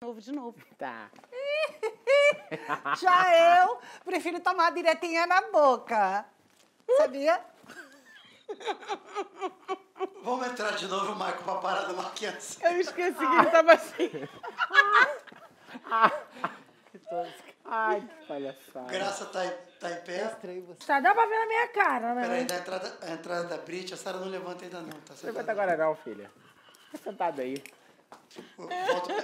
novo de novo. Tá. Já eu prefiro tomar direitinha na boca. Sabia? Vamos entrar de novo, Marco, pra parada Marquinhos. Eu esqueci que ele tava assim. Que tosca. Ai, que palhaçada. Graça tá, em- tá em pé. Tá, dá pra ver na minha cara, né? Peraí, da entrada, a entrada da Brit, a Sara não levanta ainda não, tá Não sentada. levanta agora não, filha. Fica sentado aí.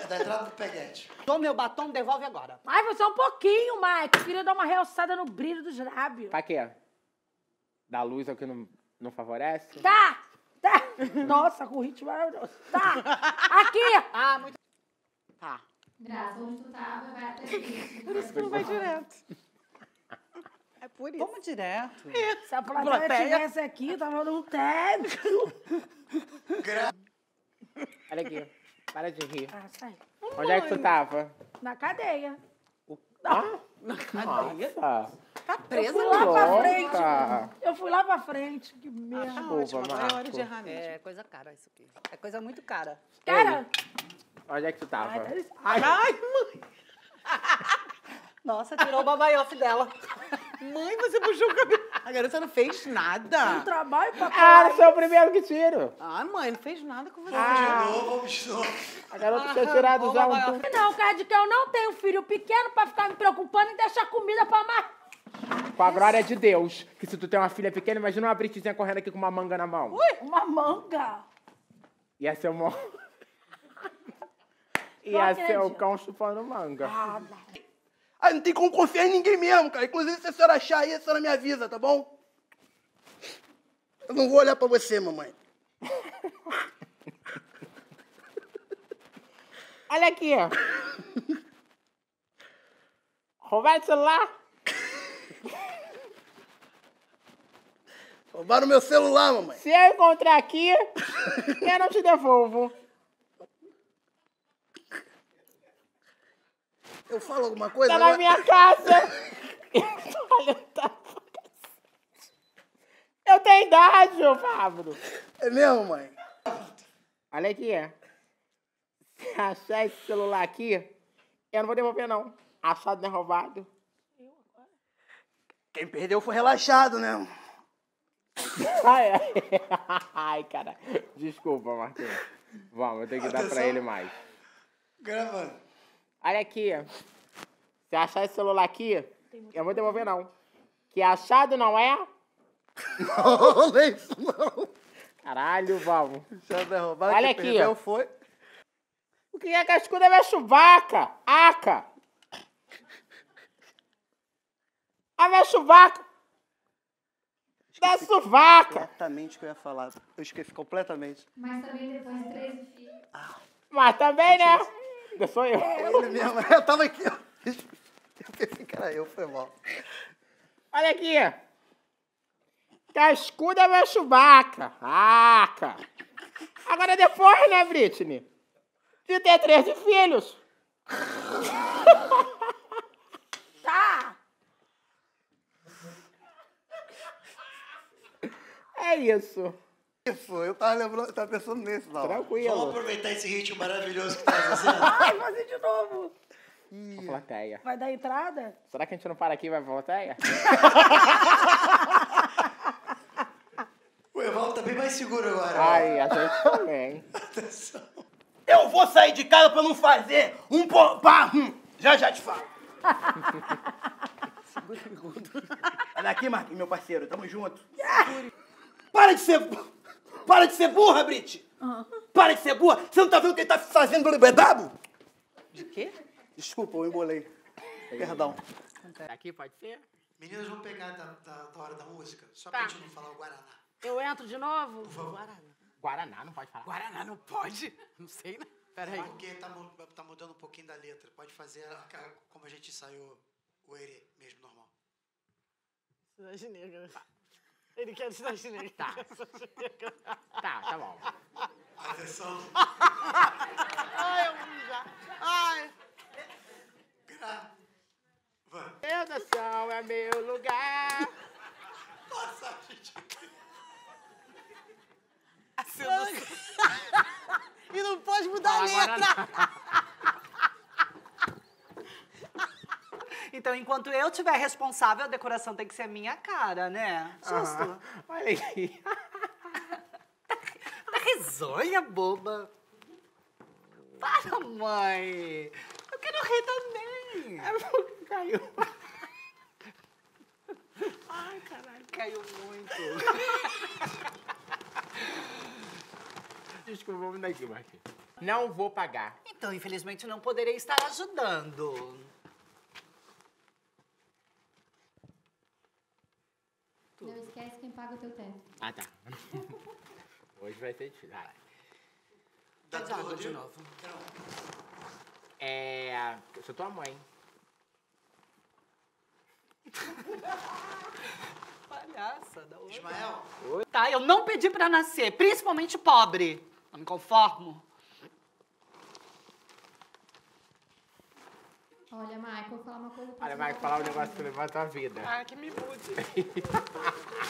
Da entrada do peguete. Dou meu batom, devolve agora. Ai, você é um pouquinho, Mike. Queria dar uma realçada no brilho dos lábios. Pra quê? Dar luz ao que não, não favorece? Tá, tá. Nossa, com ritmo maravilhoso. Tá. Aqui. Ah, muito. Tá. Graça, onde tu tava, vai até aqui. Por isso que não vai direto. É por isso. Vamos direto. Se a plateia Plateia. tivesse aqui, tava num tédio. Gra... Olha aqui. Para de rir. Ah, sai. Onde é que tu tava? Na cadeia. Ah, Na cadeia. nossa. Tá presa, Fui lá pra Louca. frente. Eu fui lá pra frente. Que merda. Desculpa, Ótimo, é hora de errar mesmo. É coisa cara isso aqui. É coisa muito cara. Cara, Onde é que tu tava? ai, dá licença. Ai, mãe! Nossa, tirou o babaiofe dela. Mãe, você puxou o cabelo. A garota não fez um nada. trabalho pra Ah, falar. você é o primeiro que tiro. Ah, mãe, não fez nada com você. Vamos de novo, vamos de novo. A garota tinha tirado já um... Não, cara, de que eu não tenho filho pequeno pra ficar me preocupando em deixar comida pra mais. Com a glória de Deus. Que se tu tem uma filha pequena, imagina uma Britzinha correndo aqui com uma manga na mão. Uma manga. Ia ser um... Não Ia ser o acredito. cão chupando manga. Ah, não. Não tem como confiar em ninguém mesmo, cara. Inclusive, se a senhora achar aí, a senhora me avisa, tá bom? Eu não vou olhar pra você, mamãe. Olha aqui, ó. Roubaram o celular? Roubaram meu celular, mamãe. Se eu encontrar aqui, eu não te devolvo. Eu falo alguma coisa? Tá na agora? minha casa. Olha, tá... Eu tenho idade, ô Pablo. É mesmo, mãe? Olha aqui. Se achar esse celular aqui, eu não vou devolver, não. Achado não é roubado. Quem perdeu foi relaxado, né? Ai, ai. Ai, cara. Desculpa, Marquinhos. Vamos, eu tenho que dar pra Atenção. ele mais. Gravando. Olha aqui. Se achar esse celular aqui, eu vou devolver, não. Que achado não é? Não, não é isso, não. Caralho, vamos. Já vai roubar, Olha aqui, perdeu foi. O que é cascuda é minha chuvaca? Aca! A minha chuvaca! Da suvaca! Completamente o que eu ia falar. Eu esqueci completamente. Mas também depois de 13 filhos. Mas também, né? Eu sou eu. Ele mesmo, eu tava aqui, ó. Eu pensei que era eu, foi mal. Olha aqui. Cascuda é minha chuvaca. Aca! Agora depois, né, Britney? De ter 13 filhos. Tá. É isso. Isso, eu tava lembrando, eu tava pensando nisso, não. Vamos Tranquilo. aproveitar esse ritmo maravilhoso que tá fazendo. Ai, fazer de novo. A plateia. Vai dar entrada? Será que a gente não para aqui e vai pra plateia? O Evaldo tá bem mais seguro agora. Ai, a gente também. Atenção. Eu vou sair de casa pra não fazer um hum. Já já te falo. Olha aqui, Marquinhos, meu parceiro, tamo junto. Para de ser... Para de ser burra, Brit! Para de ser burra! Você não tá vendo o que ele tá fazendo no bedabo? De quê? Desculpa, eu embolei. Perdão. Aqui pode ser? Meninas, vamos pegar da, da, da hora da música, só Tá. pra gente não falar o Guaraná. Eu entro de novo? Por favor. Guaraná, não pode falar. Guaraná não pode? Não sei, né? Peraí. Porque tá, tá mudando um pouquinho da letra. Pode fazer a- a- como a gente ensaiou o erê mesmo, normal. Cidade Negra. Ele quer Cidade Negra. Tá. Tá, tá bom. Atenção. Ai, eu vou mijar. Ai. Gra... Vai. Redação é meu lugar. Nossa, gente. E não pode mudar a letra. Então, enquanto eu tiver responsável, a decoração tem que ser a minha cara, né? Justo. Olha aqui. Tá risonha, boba. Para, mãe. Eu quero rir também. É porque caiu. Ai, caralho, caiu muito. Desculpa, vamos daqui, Marquinhos. Não vou pagar. Então, infelizmente, não poderei estar ajudando. Não esquece quem paga o teu teto. Ah, tá. Hoje vai ser difícil. Ah, Dá teu água de Rodrigo. novo. É. Eu sou tua mãe. Palhaça da outra. Ismael, Tá, eu não pedi pra nascer, principalmente pobre. Não me conformo. Olha, Michael, vou falar uma coisa pra Olha, você. vai falar um negócio que levar a tua vida. Ah, que me mude.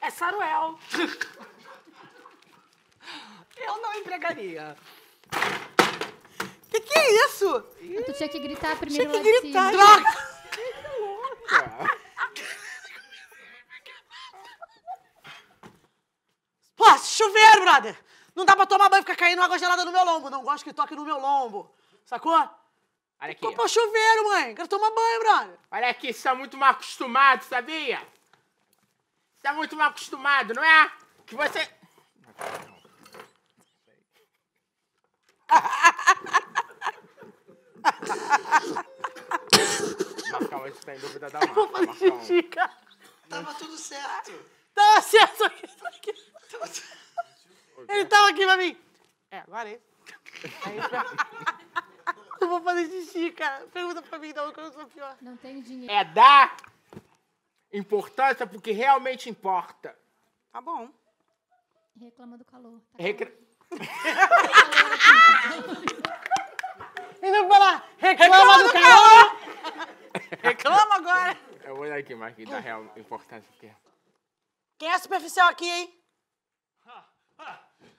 É Saruel. Eu não empregaria. Que que é isso? Tu tinha que gritar primeiro Tinha lá que de gritar. cima. Droga! Pô, chuveiro, brother! Não dá pra tomar banho e ficar caindo água gelada no meu lombo. Não gosto que toque no meu lombo. Sacou? Olha aqui. Pô, chuveiro, mãe. Quero tomar banho, brother. Olha aqui, você tá muito mal acostumado, sabia? Você tá muito mal acostumado, não é? Que você. Marcão, a gente tá em dúvida da marca, Marcão. Tava tudo certo. Tá certo. Tava tu- Ele tava aqui pra mim. É, agora é isso. Eu vou fazer xixi, cara. Pergunta pra mim, não, que eu sou pior. Não tenho dinheiro. É dar importância porque realmente importa. Tá bom. Reclama do calor. Tá Recre... Ele vai falar, reclama, do calor. reclama agora. Eu vou olhar aqui, Marquinhos, da real importância. Porque... Quem é superficial aqui, hein?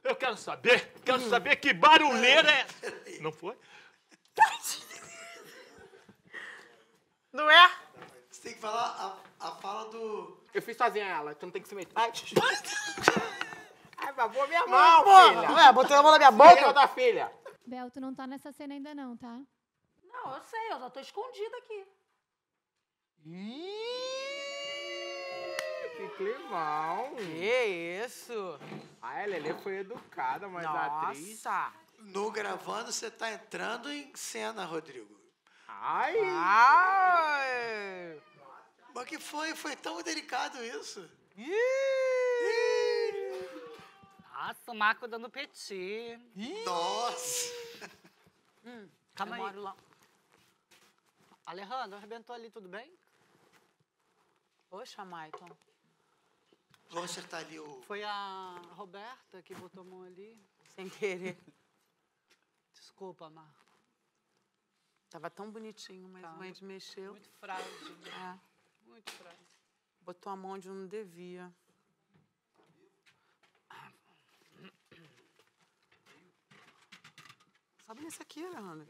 Eu quero saber, quero saber que barulheira é. Não foi? Não é? Você tem que falar a, a fala do. Eu fiz sozinha ela, tu não tem que se meter. Ai, Ai babou minha mão, filha. Ué, botei a mão na minha Filha boca. da filha. Bel, tu não tá nessa cena ainda não, tá? Não, eu sei, eu já tô escondida aqui. Que climão. Que isso? Ai, a Lelê foi educada, mas a atriz... Nossa. No gravando, você tá entrando em cena, Rodrigo. Ai. Ai. Mas que foi? Foi tão delicado isso. Nossa, o Marco dando petit. Nossa! Calma Eu aí. moro lá. Alejandro, arrebentou ali, tudo bem? Poxa, Maicon. Vamos acertar ali o. Foi a Roberta que botou a mão ali. Sem querer. Desculpa, Marco. Tava tão bonitinho, mas Tá. a mãe mexeu. Muito frágil. É, Muito frágil. botou a mão onde não devia. Sabe nesse aqui, Alejandro?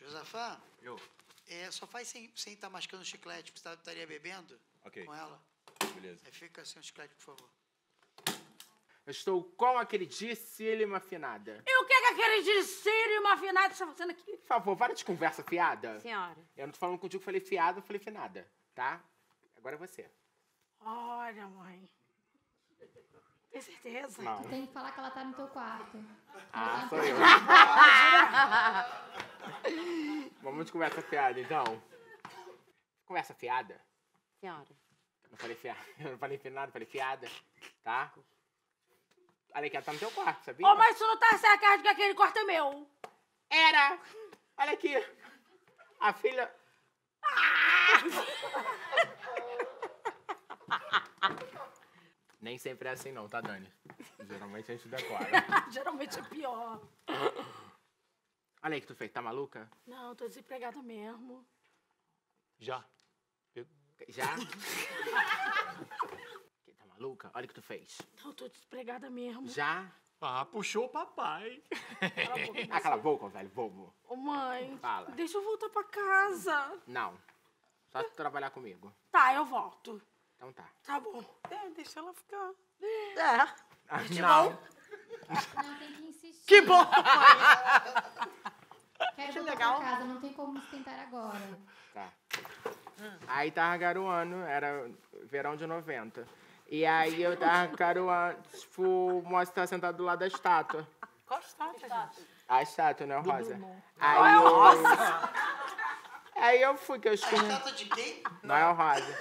Josafá, Eu. é, só faz sem estar sem tá mascando chiclete, porque você estaria bebendo Ok. com ela. Beleza. Aí fica sem o chiclete, por favor. Eu estou com a queridíssima afinada. E o que é aquele de Sírio e uma afinada está fazendo aqui? Por favor, para de conversa fiada. Senhora. Eu não tô falando contigo, falei fiada, eu falei finada, tá? Agora é você. Olha, mãe. Tem certeza? Não. Tu tem que falar que ela tá no teu quarto. Ah, sou eu. Vamos de conversa fiada, então. Conversa fiada? Senhora. Eu não falei fiada, eu não falei finada, eu falei fiada, tá? Olha aqui, ela tá no teu quarto, sabia? Ô, mas tu não tá certo que aquele quarto é meu. Era! Olha aqui. A filha. Nem sempre é assim não, tá, Dani? Geralmente a gente decora. Geralmente é pior. Olha aí que tu fez, tá maluca? Não, tô desempregada mesmo. Já. Já? Que tá maluca? Olha o que tu fez. Não, tô desempregada mesmo. Já? Ah, puxou o papai. Ah, cala a boca, velho, bobo. Ô, mãe, Fala. deixa eu voltar pra casa. Não. Só se tu trabalhar comigo. Tá, eu volto. Então tá. Tá bom. É, deixa ela ficar. É. Ah, não. Não, tem que insistir. Que bom! Quero que voltar legal. pra casa, não tem como esquentar agora. Tá. Aí tava garoando, era verão de 90. E aí eu tava garoando, tipo, o moço tava sentado do lado da estátua. Qual estátua, gente? A estátua, né, Rosa? Aí eu... Aí eu fui, que eu A escorreguei. estátua de quem? Não é o Rosa.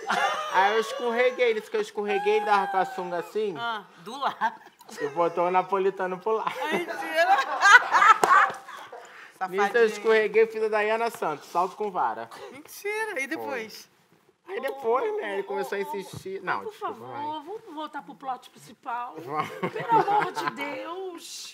Aí eu escorreguei, disse que eu escorreguei, ele dava com a sunga assim, Ah, do lado. e botou o napolitano pro lado. Mentira! Nisso eu Safadinho. escorreguei, fiz a Dayana Santos, salto com vara. Mentira. E depois? Aí depois, né, ele começou a insistir. Não, Por desculpa, favor, vamos voltar pro plot principal. Pelo amor de Deus.